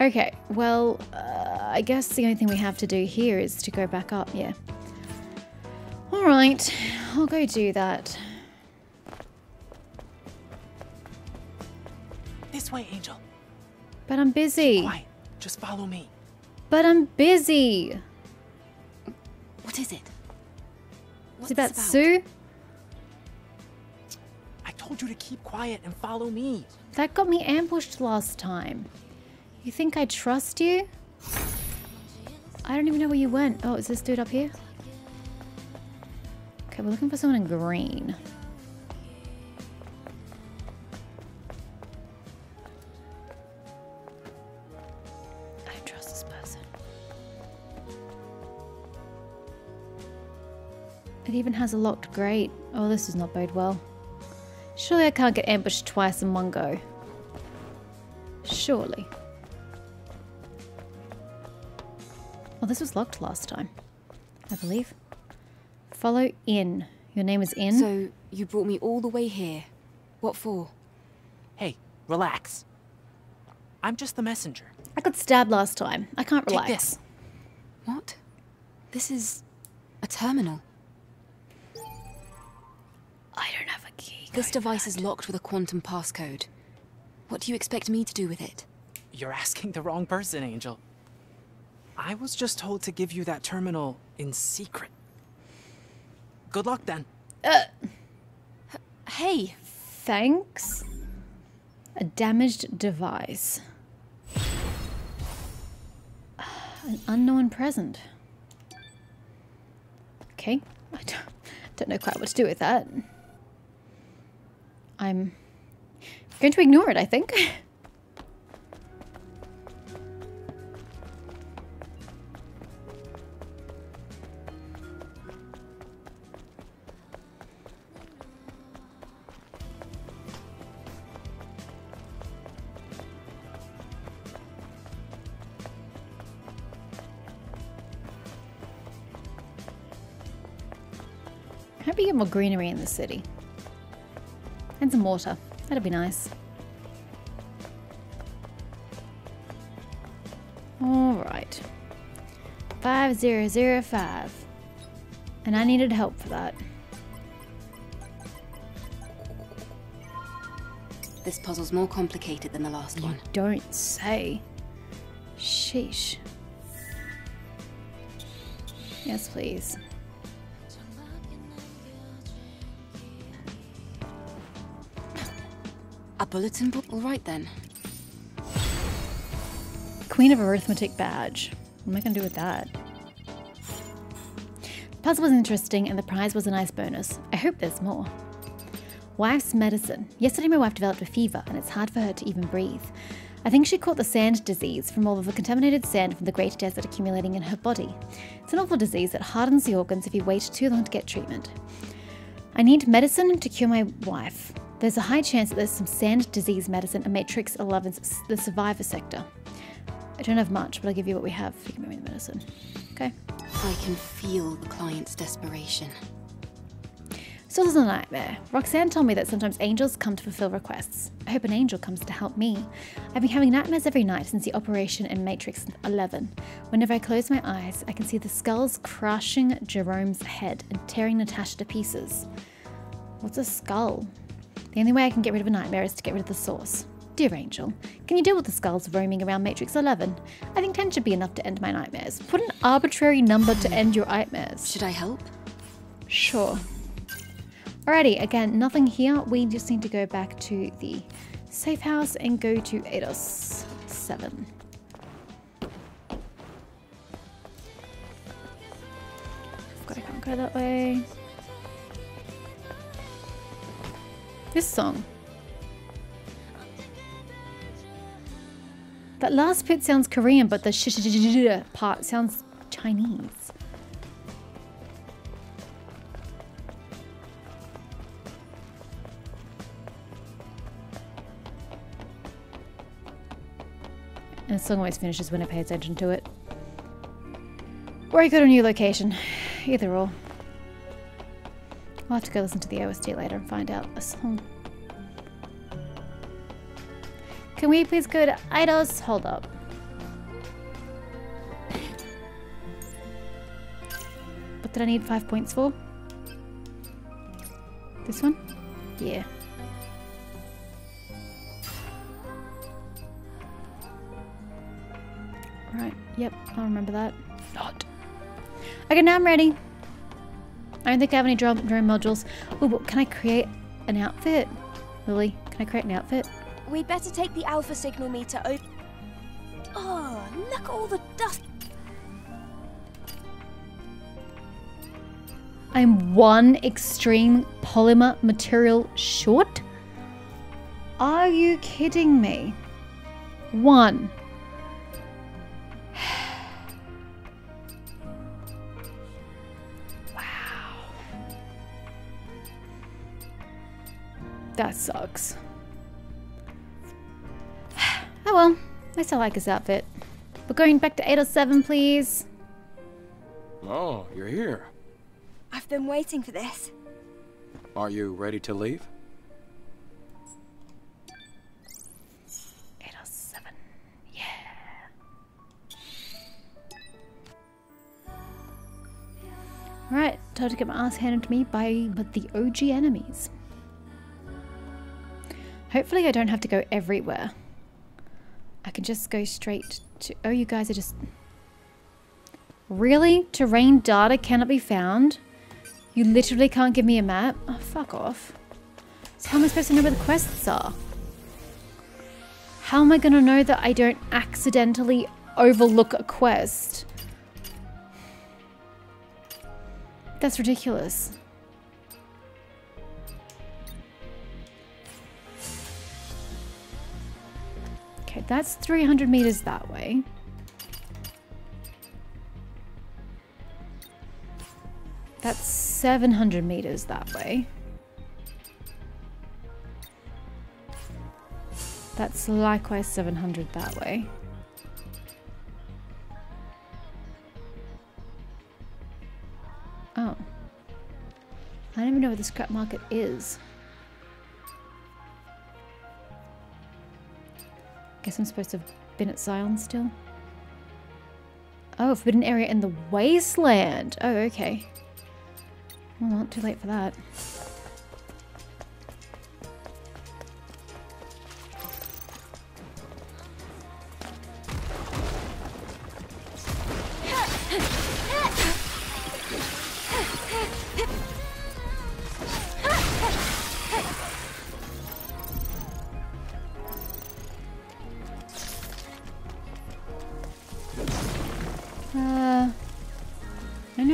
Okay, well, uh, I guess the only thing we have to do here is to go back up, yeah. Alright, I'll go do that. This way, Angel. But I'm busy. Quiet. Just follow me. But I'm busy. What is it? Is it about Sue? I told you to keep quiet and follow me. That got me ambushed last time. You think I trust you? I don't even know where you went. Oh, is this dude up here? Okay, we're looking for someone in green. I don't trust this person. It even has a locked grate. Oh, this does not bode well. Surely I can't get ambushed twice in one go. Surely. Well, this was locked last time, I believe. Follow in. Your name is in? So, you brought me all the way here. What for? Hey, relax. I'm just the messenger. I got stabbed last time. I can't relax. Take relax. this. What? This is a terminal. I don't have a key. This device is locked with a quantum passcode. What do you expect me to do with it? You're asking the wrong person, Angel. I was just told to give you that terminal in secret. Good luck then. Uh, Hey, Thanks. A damaged device. An unknown present. Okay. I don't, don't know quite what to do with that. I'm going to ignore it, I think. I hope you get more greenery in the city. And some water. That'd be nice. Alright. 5005. And I needed help for that. this puzzle's more complicated than the last You one. don't say. Sheesh. Yes, please. A bulletin board? All right then. Queen of Arithmetic badge. What am I going to do with that? Puzzle was interesting and the prize was a nice bonus. I hope there's more. Wife's medicine. Yesterday, my wife developed a fever and it's hard for her to even breathe. I think she caught the sand disease from all of the contaminated sand from the Great Desert accumulating in her body. It's an awful disease that hardens the organs if you wait too long to get treatment. I need medicine to cure my wife. There's a high chance that there's some sand disease medicine in Matrix 11's The Survivor Sector. I don't have much, but I'll give you what we have if you give me the medicine. Okay. I can feel the client's desperation. Still is a nightmare. Roxanne told me that sometimes angels come to fulfill requests. I hope an angel comes to help me. I've been having nightmares every night since the operation in Matrix 11. Whenever I close my eyes, I can see the skulls crushing Jerome's head and tearing Natasha to pieces. What's a skull? The only way I can get rid of a nightmare is to get rid of the source. Dear Angel, can you deal with the skulls roaming around Matrix 11? I think 10 should be enough to end my nightmares. Put an arbitrary number to end your nightmares. Should I help? Sure. Alrighty, again, nothing here. We just need to go back to the safe house and go to Eidos 7. Forgot I can't go that way. This song. That last bit sounds Korean, but the sh sh part sounds Chinese. And the song always finishes when I pay attention to it. Or I go to a new location. Either or. I'll have to go listen to the OST later and find out a song. Can we please go to Eidos? Hold up. What did I need five points for? This one? Yeah. Right, yep, I'll remember that. Not. Okay, now I'm ready. I don't think I have any drone, drone modules. Oh, but can I create an outfit? Lily, can I create an outfit? We'd better take the alpha signal meter over. Oh, look at all the dust. I'm one extreme polymer material short? Are you kidding me? One. Sucks. oh well, I still like his outfit. We're going back to 807, please. Oh, you're here. I've been waiting for this. Are you ready to leave? 807. Yeah. Right, time to get my ass handed to me by but the OG enemies. Hopefully I don't have to go everywhere. I can just go straight to... Oh, you guys are just... Really? Terrain data cannot be found? You literally can't give me a map? Oh, fuck off. So how am I supposed to know where the quests are? How am I going to know that I don't accidentally overlook a quest? That's ridiculous. Okay, that's 300 meters that way. That's 700 meters that way. That's likewise 700 that way. Oh. I don't even know where the scrap market is. Guess I'm supposed to have been at Xion still. Oh, forbidden area in the wasteland. Oh, okay. Well, not too late for that.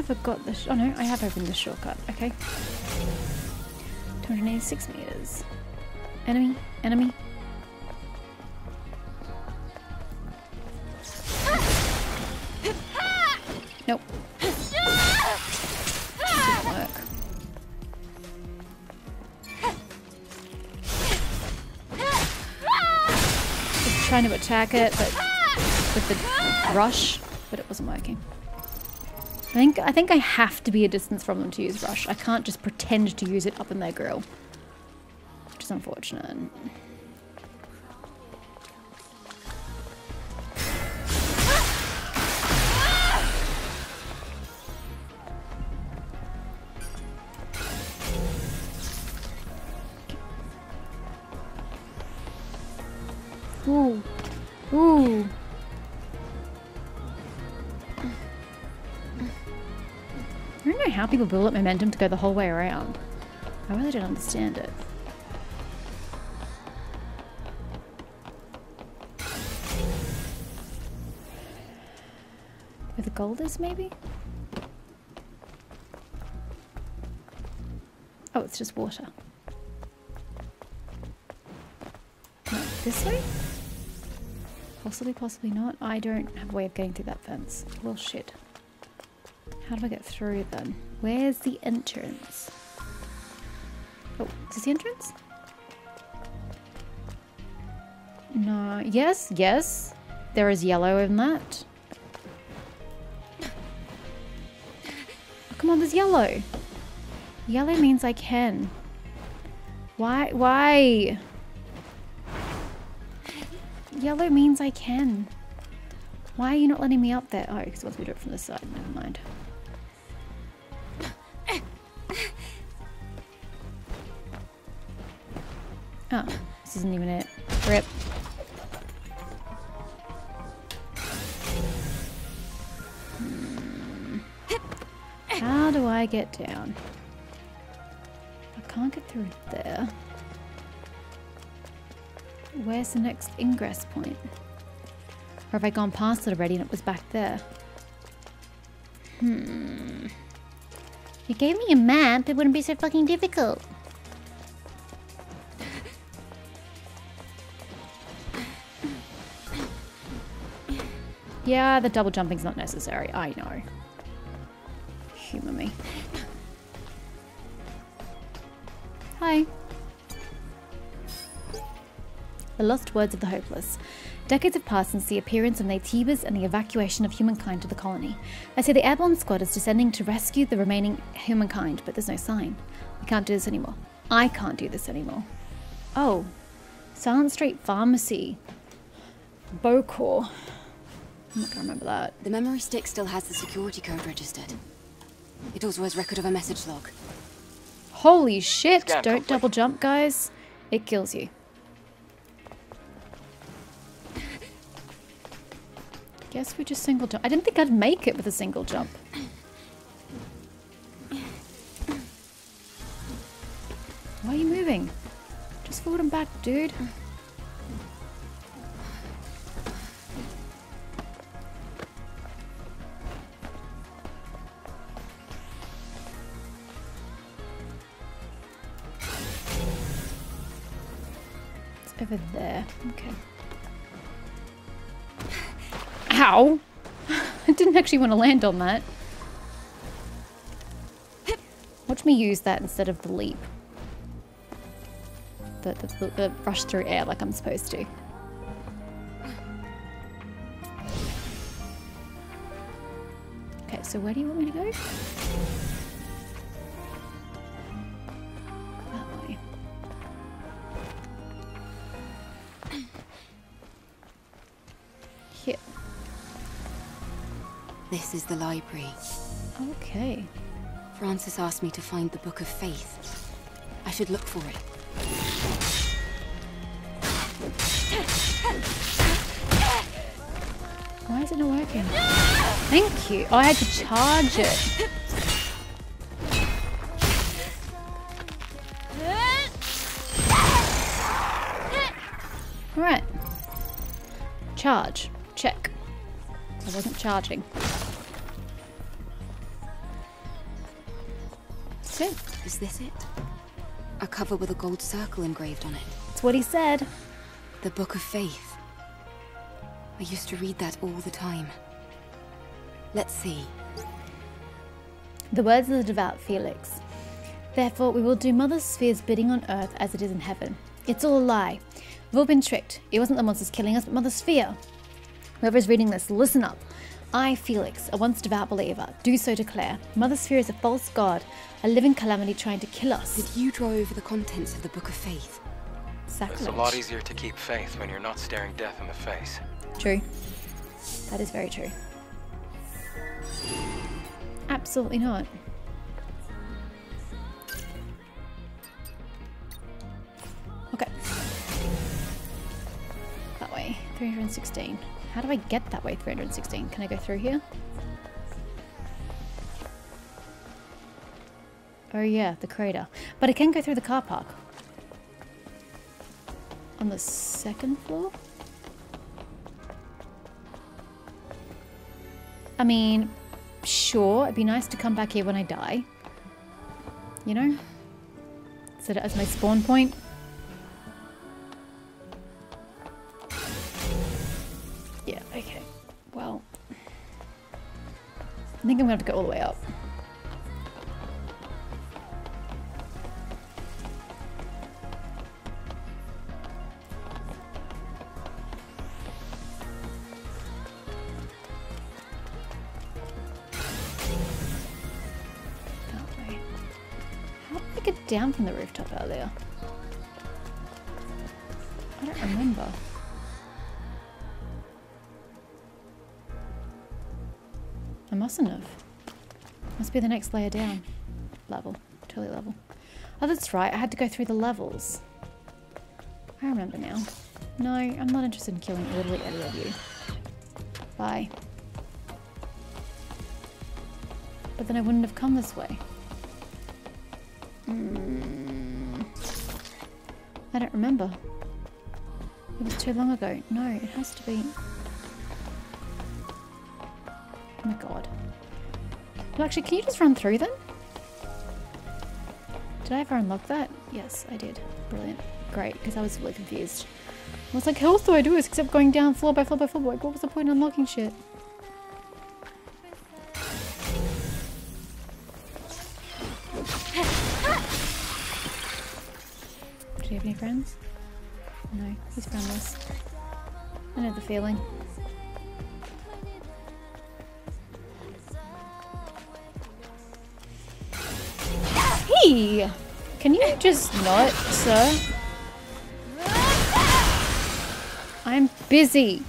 I never got the. oh no, I have opened the shortcut. Okay. 286 meters. Enemy, enemy. Nope. Trying to attack it, but with the rush, but it wasn't working. I think I think I have to be a distance from them to use rush. I can't just pretend to use it up in their grill. Which is unfortunate. People build up momentum to go the whole way around. I really don't understand it. Where the gold is, maybe? Oh, it's just water. This way? Possibly, possibly not. I don't have a way of getting through that fence. Well, shit. How do I get through then? Where's the entrance? Oh, is this the entrance? No. Yes, yes. There is yellow in that. Oh, come on, there's yellow. Yellow means I can. Why? Why? Yellow means I can. Why are you not letting me up there? Oh, because me to do it from the side. Never mind. This isn't even it. Rip. Hmm. How do I get down? I can't get through there. Where's the next ingress point? Or have I gone past it already and it was back there? Hmm. If You gave me a map, it wouldn't be so fucking difficult. Yeah, the double jumping's not necessary. I know. Humor me. Hi. The Lost Words of the Hopeless. Decades have passed since the appearance of Naytibas and the evacuation of humankind to the colony. I say the airborne squad is descending to rescue the remaining humankind, but there's no sign. We can't do this anymore. I can't do this anymore. Oh. Silent Street Pharmacy. Bocor. I'm not gonna remember that. The memory stick still has the security code registered. It also has record of a message log. Holy shit! Scan Don't complete. double jump, guys. It kills you. Guess we just single jump. I didn't think I'd make it with a single jump. Why are you moving? Just forward and back, dude. Over there. Okay. Ow! I didn't actually want to land on that. Watch me use that instead of the leap. The, the, the, rush through air like I'm supposed to. Okay, so where do you want me to go? Here. This is the library. Okay. Francis asked me to find the Book of Faith. I should look for it. Why is it not working? Thank you. Oh, I had to charge it. Alright. Charge. Wasn't charging. So, Is this it? A cover with a gold circle engraved on it. that's what he said. The Book of Faith. I used to read that all the time. Let's see. The words of the devout Felix. Therefore, we will do Mother Sphere's bidding on earth as it is in heaven. It's all a lie. We've all been tricked. It wasn't the monsters killing us, but Mother Sphere. Whoever is reading this, listen up. I, Felix, a once devout believer, do so declare Mother Sphere is a false god, a living calamity trying to kill us. Did you draw over the contents of the Book of Faith? Sacrilege. It's a lot easier to keep faith when you're not staring death in the face. True. That is very true. Absolutely not. Okay. That way. 316. How do I get that way 316? Can I go through here? Oh yeah, the crater. But I can go through the car park. On the second floor? I mean, sure, it'd be nice to come back here when I die. You know? Set it as my spawn point. I think I'm gonna have to go all the way up. That way. How did I get down from the rooftop earlier? I don't remember. Mustn't have. Must be the next layer down. Level. Totally level. Oh, that's right. I had to go through the levels. I remember now. No, I'm not interested in killing literally any of you. Bye. But then I wouldn't have come this way. Mm. I don't remember. It was too long ago. No, it has to be... Oh my god. Well, actually, can you just run through them? Did I ever unlock that? Yes, I did. Brilliant. Great, because I was really confused. I was like, how else do I do this except going down floor by floor by floor? Like, what was the point in unlocking shit? Do you have any friends? No, he's friendless. I know the feeling. Just not, sir? I'm busy.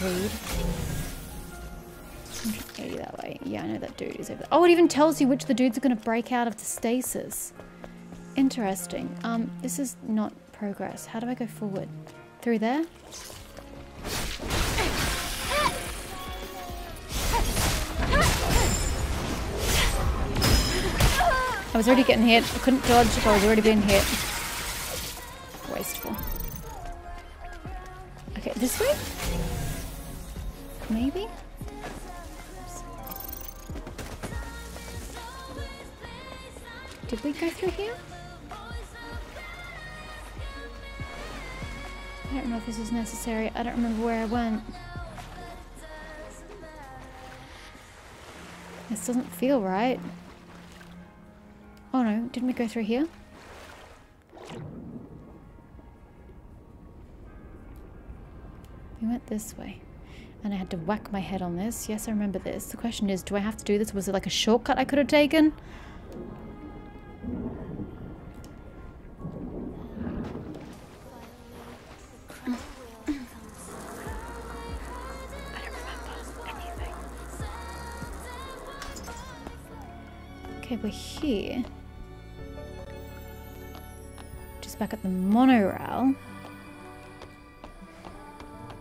Rude. 180 that way. Yeah, I know that dude is over there. Oh, it even tells you which the dudes are going to break out of the stasis. Interesting. Um, this is not progress. How do I go forward? Through there? Was already getting hit. I couldn't dodge if I was already being hit. Wasteful. Okay, this way? Maybe? Did we go through here? I don't know if this is necessary. I don't remember where I went. This doesn't feel right. Oh no, didn't we go through here? We went this way. And I had to whack my head on this. Yes, I remember this. The question is, do I have to do this? Was it like a shortcut I could have taken? Okay, we're here. Back at the monorail.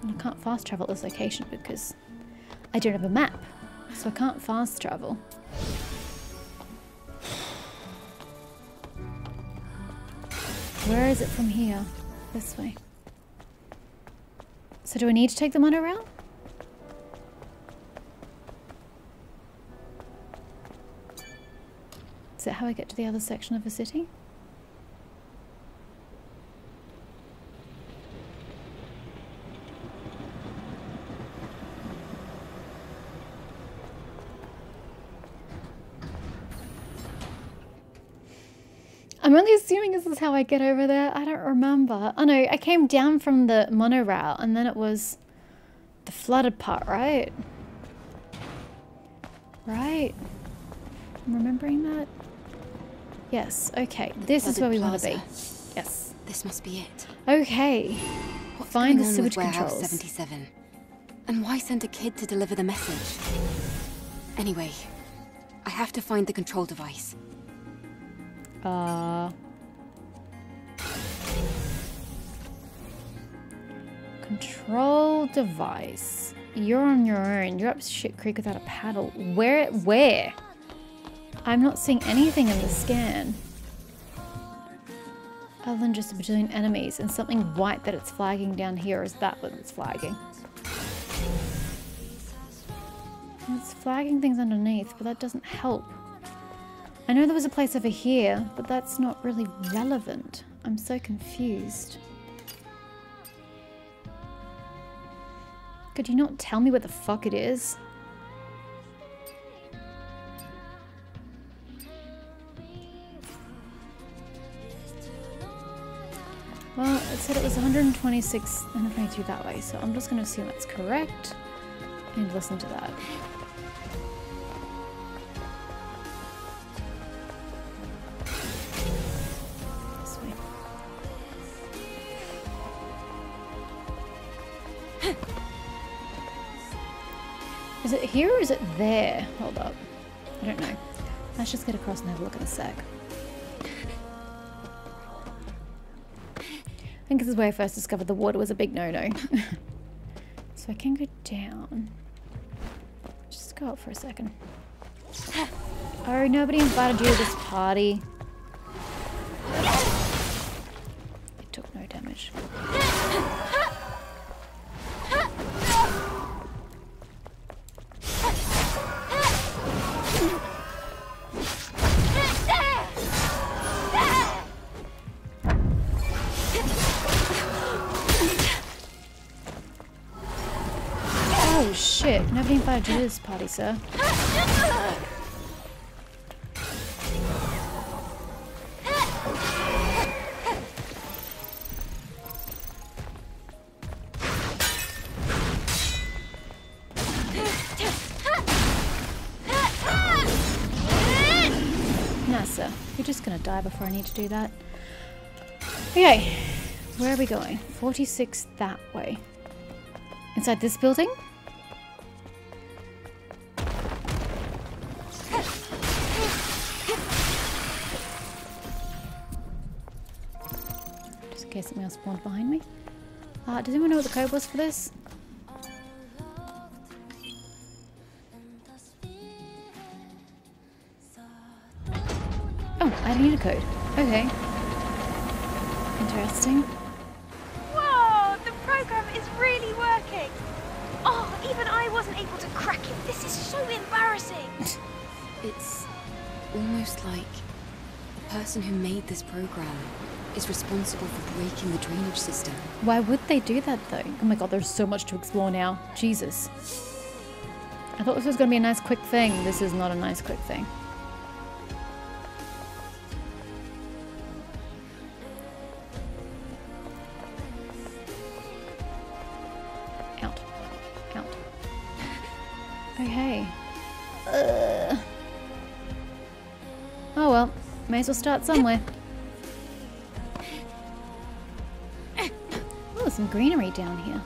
And I can't fast travel this location because I don't have a map. So I can't fast travel. Where is it from here? This way. So do I need to take the monorail? Is that how I get to the other section of the city? I'm only assuming this is how I get over there. I don't remember. Oh no, I came down from the monorail and then it was the flooded part, right? Right? I'm remembering that? Yes, okay. This is where we want to be. Yes. This must be it. Okay. What's Find the sewage controls. 77? And why send a kid to deliver the message? Anyway, I have to find the control device. Uh. Control device. You're on your own. You're up shit creek without a paddle. Where? Where? I'm not seeing anything in the scan. Other than just a bajillion enemies and something white that it's flagging down here. Is that what it's flagging? It's flagging things underneath, but that doesn't help. I know there was a place over here, but that's not really relevant. I'm so confused. Could you not tell me what the fuck it is? Well, it said it was 126 and 122 that way, so I'm just to assume that's correct and listen to that. Is it here or is it there? Hold up. I don't know. Let's just get across and have a look in a sec. I think this is where I first discovered the water was a big no-no. so I can go down. Just go up for a second. Oh, nobody invited you to this party. Nobody invited this party, sir. Nah, sir. You're just gonna die before I need to do that. Okay, where are we going? 46 that way. Inside this building? Case something else spawned behind me. Uh, does anyone know what the code was for this? Oh, I don't need a code. Okay. Interesting. Whoa, the program is really working. Oh, even I wasn't able to crack it. This is so embarrassing. It's almost like the person who made this program is responsible for breaking the drainage system. Why would they do that though? Oh my god, there's so much to explore now. Jesus. I thought this was going to be a nice quick thing. This is not a nice quick thing. May as well start somewhere. Oh, some greenery down here.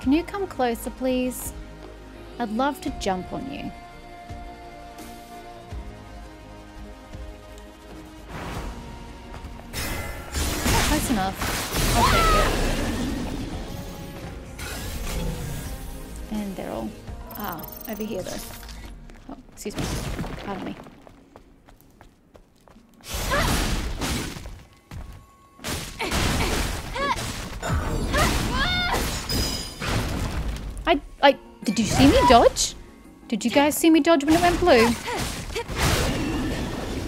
Can you come closer, please? I'd love to jump on you. Close enough. It. And they're all... Ah, over here though. Oh, excuse me. Pardon me. I, did you see me dodge? Did you guys see me dodge when it went blue?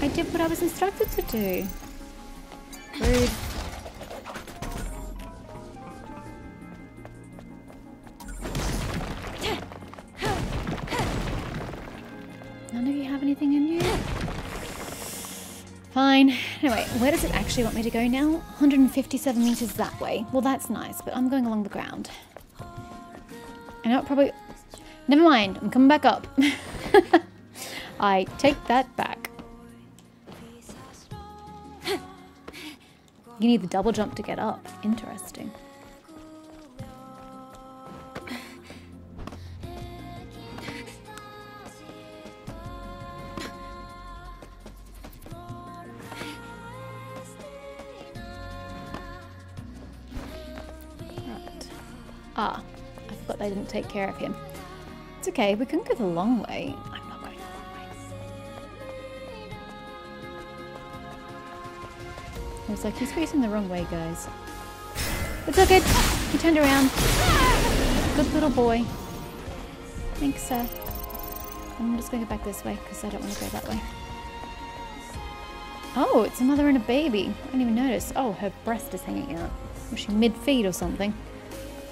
I did what I was instructed to do. Rude. None of you have anything in you? Fine. Anyway, where does it actually want me to go now? 157 meters that way. Well, that's nice, but I'm going along the ground. Know it probably... Never mind, I'm coming back up. I take that back. You need the double jump to get up. Interesting. Ah, Forgot they didn't take care of him. It's okay, we can go the long way. I'm not going the long way. I was like, he's facing the wrong way, guys. It's all good. He turned around. Good little boy. Thanks, sir. I'm just going to go back this way because I don't want to go that way. Oh, it's a mother and a baby. I didn't even notice. Oh, her breast is hanging out. Was she mid-feed or something?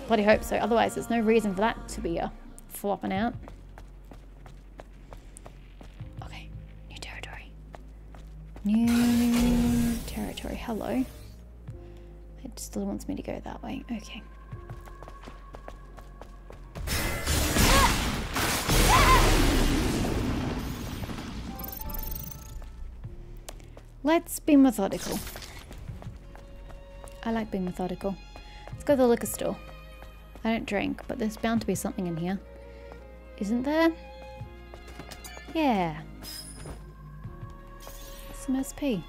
Bloody hope so. Otherwise, there's no reason for that to be uh, flopping out. Okay, new territory. New territory. Hello. It still wants me to go that way. Okay. Let's be methodical. I like being methodical. Let's go to the liquor store. I don't drink, but there's bound to be something in here. Isn't there? Yeah. Some SP.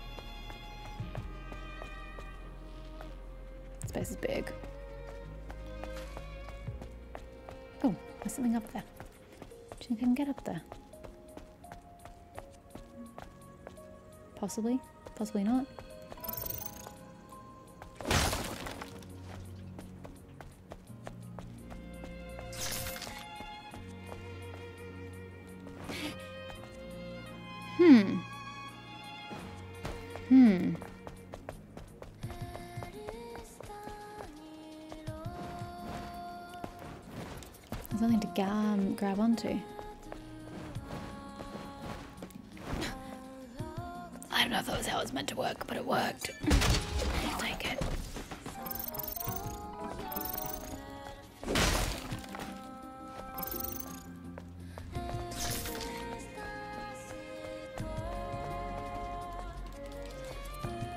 Space is big. Oh, there's something up there. Do you think I can get up there? Possibly. Possibly not. Onto. I don't know if that was how it was meant to work, but it worked. I'll take it.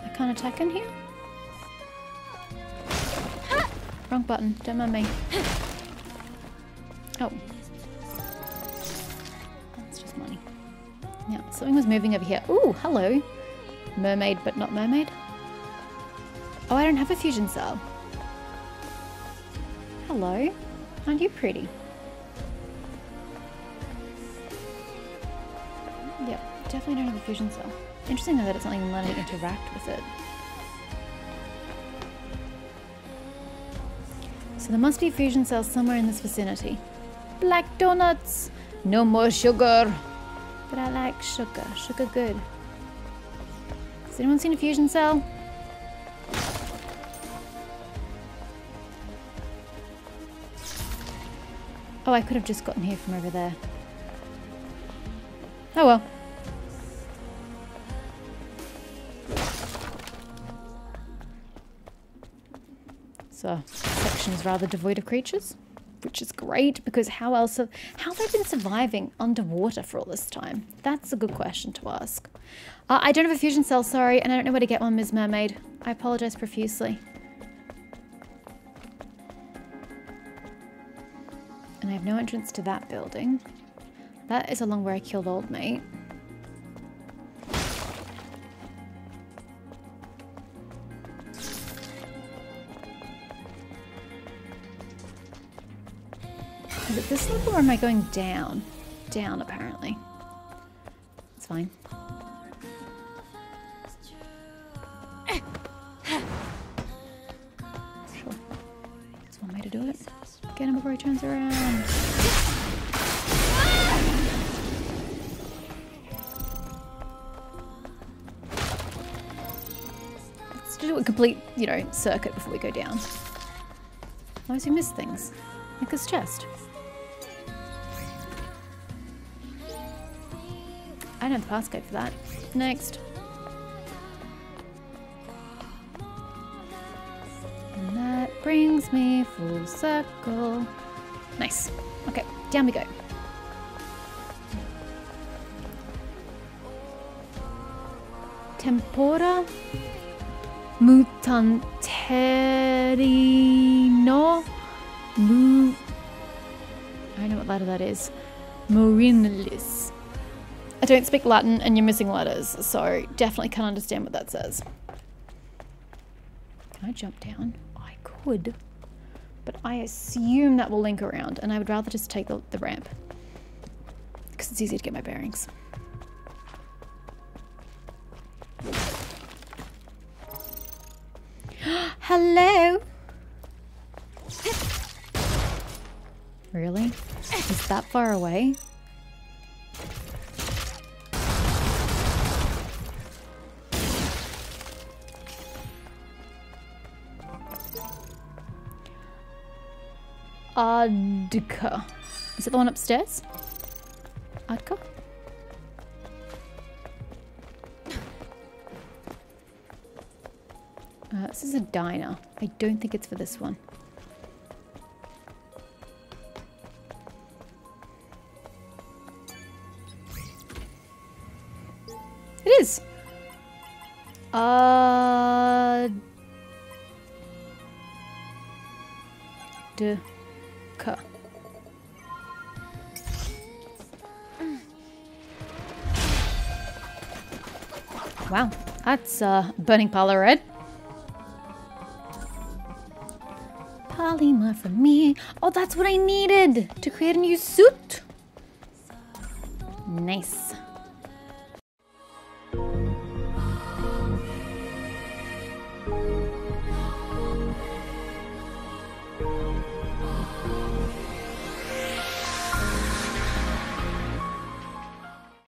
I can't attack in here? Wrong button, don't mind me. Oh. Something was moving over here. Ooh, hello. Mermaid, but not mermaid. Oh, I don't have a fusion cell. Hello. Aren't you pretty? Yep, definitely don't have a fusion cell. Interesting though that it's not even letting me interact with it. So there must be fusion cell somewhere in this vicinity. Black donuts! No more sugar! But I like sugar. Sugar good. Has anyone seen a fusion cell? Oh, I could have just gotten here from over there. Oh well. So, section is rather devoid of creatures, which is great because how else have, how have they been surviving underwater for all this time? That's a good question to ask. Uh, I don't have a fusion cell, sorry, and I don't know where to get one, Ms. Mermaid. I apologize profusely. And I have no entrance to that building. That is along where I killed old mate. Is it this level or am I going down? Down, apparently. It's fine. Sure. That's one way to do it. Get him before he turns around. Let's do a complete, you know, circuit before we go down. Otherwise we miss things. Like his chest. Don't have the passcode for that. Next. And that brings me full circle. Nice. Okay, down we go. Tempora mutanterino mu I don't know what letter that is. Morinalis. I don't speak Latin and you're missing letters, so definitely can't understand what that says. Can I jump down? I could. But I assume that will link around, and I would rather just take the, the ramp. Because it's easy to get my bearings. Hello! Really? Is that far away? Adka. Is it the one upstairs? Adka? Uh, this is a diner. I don't think it's for this one. It is. Uh. D. Wow, that's uh, burning pile red. polymer for me. Oh, that's what I needed to create a new suit. Nice.